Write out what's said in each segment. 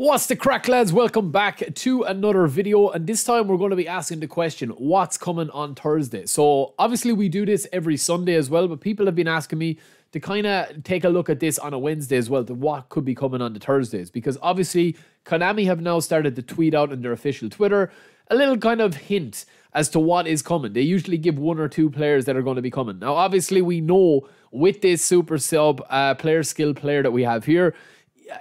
What's the crack, lads? Welcome back to another video. And this time we're going to be asking the question, what's coming on Thursday? So obviously we do this every Sunday as well, but people have been asking me to kind of take a look at this on a Wednesday as well, to what could be coming on the Thursdays. Because obviously Konami have now started to tweet out on their official Twitter a little kind of hint as to what is coming. They usually give one or two players that are going to be coming. Now, obviously, we know with this super sub uh, player skill player that we have here,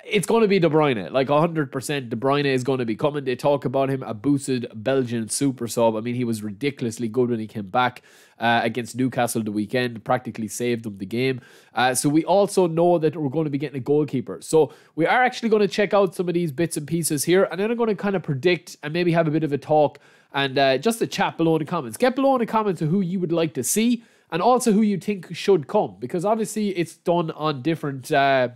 it's going to be De Bruyne. Like 100% De Bruyne is going to be coming. They talk about him, a boosted Belgian super sub. I mean, he was ridiculously good when he came back uh, against Newcastle the weekend, practically saved them the game. Uh, so we also know that we're going to be getting a goalkeeper. So we are actually going to check out some of these bits and pieces here. And then I'm going to kind of predict and maybe have a bit of a talk and uh, just a chat below in the comments. Get below in the comments who you would like to see and also who you think should come because obviously it's done on different uh,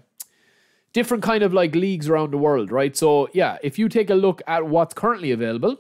different kind of like leagues around the world, right? So yeah, if you take a look at what's currently available,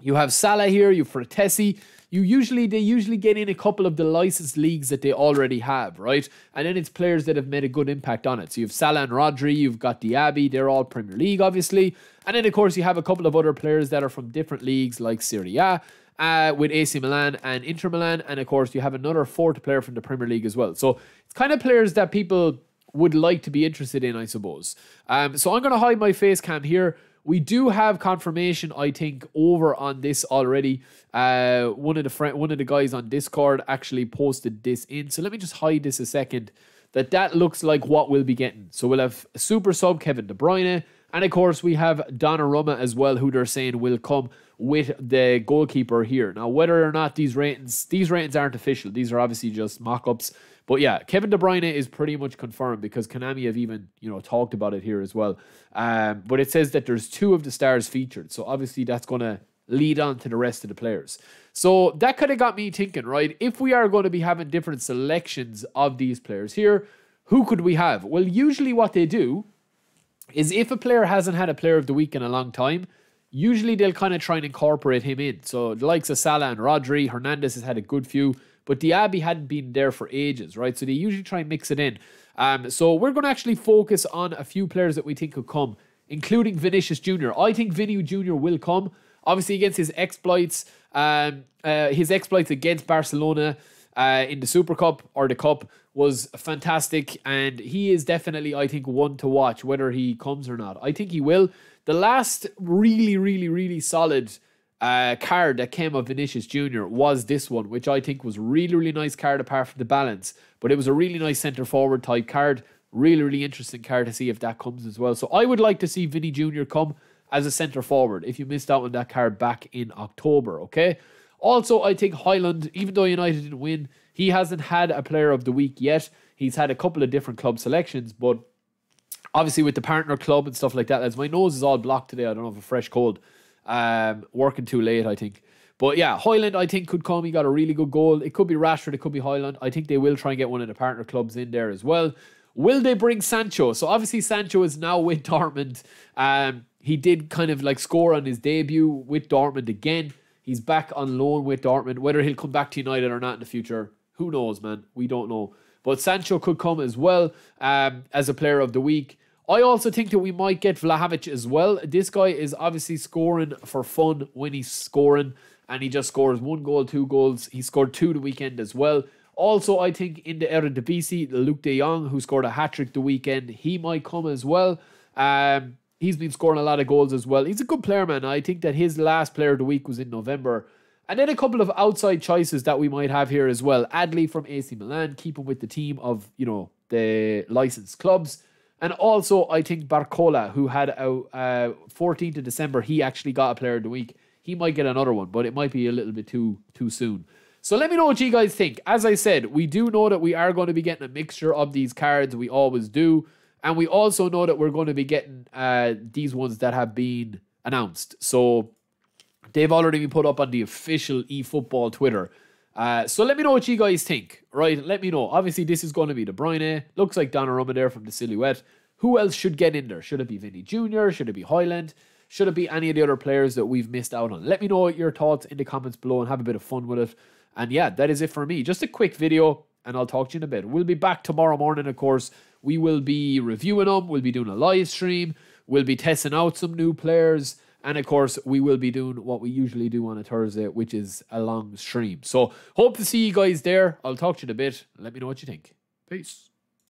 you have Salah here, you have Frattesi. You usually they usually get in a couple of the licensed leagues that they already have, right? And then it's players that have made a good impact on it. So you have Salah and Rodri, you've got Diaby, they're all Premier League, obviously. And then of course you have a couple of other players that are from different leagues like Serie A. Uh, with AC Milan and Inter Milan, and of course you have another fourth player from the Premier League as well. So it's kind of players that people would like to be interested in, I suppose. Um, so I'm going to hide my face cam here. We do have confirmation, I think, over on this already. Uh, one of the friend, one of the guys on Discord actually posted this in. So let me just hide this a second. That that looks like what we'll be getting. So we'll have super sub Kevin De Bruyne, and of course we have Donnarumma as well, who they're saying will come with the goalkeeper here. Now, whether or not these ratings, these ratings aren't official. These are obviously just mock-ups. But yeah, Kevin De Bruyne is pretty much confirmed because Konami have even you know talked about it here as well. Um, but it says that there's two of the stars featured, so obviously that's going to lead on to the rest of the players. So that kind of got me thinking, right? If we are going to be having different selections of these players here, who could we have? Well, usually what they do is if a player hasn't had a player of the week in a long time, usually they'll kind of try and incorporate him in. So the likes of Salah and Rodri, Hernandez has had a good few. But Diaby hadn't been there for ages, right? So they usually try and mix it in. Um, so we're going to actually focus on a few players that we think could come, including Vinicius Jr. I think Vinny Jr. will come. Obviously, against his exploits, um, uh, his exploits against Barcelona uh, in the Super Cup or the Cup was fantastic, and he is definitely, I think, one to watch whether he comes or not. I think he will. The last really, really, really solid uh, card that came of Vinicius Jr. was this one, which I think was really, really nice card apart from the balance. But it was a really nice centre forward type card. Really, really interesting card to see if that comes as well. So I would like to see Vinny Jr. come as a centre forward if you missed out on that card back in October, okay? Also, I think Højlund, even though United didn't win, he hasn't had a player of the week yet. He's had a couple of different club selections, but obviously with the partner club and stuff like that, as my nose is all blocked today, I don't have a fresh cold. Um, working too late, I think. But yeah, Højlund, I think, could come. He got a really good goal. It could be Rashford, it could be Højlund. I think they will try and get one of the partner clubs in there as well. Will they bring Sancho? So obviously, Sancho is now with Dortmund. Um, he did kind of like score on his debut with Dortmund again. He's back on loan with Dortmund. Whether he'll come back to United or not in the future, who knows, man? We don't know. But Sancho could come as well um, as a player of the week. I also think that we might get Vlahovic as well. This guy is obviously scoring for fun when he's scoring, and he just scores one goal, two goals. He scored two the weekend as well. Also, I think in the Eredivisie, Luuk de Jong, who scored a hat trick the weekend, he might come as well. Um, he's been scoring a lot of goals as well. He's a good player, man. I think that his last player of the week was in November. And then a couple of outside choices that we might have here as well. Adli from AC Milan, keeping with the team of, you know, the licensed clubs. And also, I think Barcola, who had a uh, 14th of December, he actually got a player of the week. He might get another one, but it might be a little bit too too soon. So let me know what you guys think. As I said, we do know that we are going to be getting a mixture of these cards. We always do. And we also know that we're going to be getting uh, these ones that have been announced. So they've already been put up on the official eFootball Twitter. Uh, so let me know what you guys think, right? Let me know. Obviously, this is going to be De Bruyne. Looks like Donnarumma there from the silhouette. Who else should get in there? Should it be Vinny Jr.? Should it be Højlund? Should it be any of the other players that we've missed out on? Let me know your thoughts in the comments below and have a bit of fun with it. And yeah, that is it for me. Just a quick video, and I'll talk to you in a bit. We'll be back tomorrow morning, of course. We will be reviewing them. We'll be doing a live stream. We'll be testing out some new players. And of course, we will be doing what we usually do on a Thursday, which is a long stream. So, hope to see you guys there. I'll talk to you in a bit. Let me know what you think. Peace.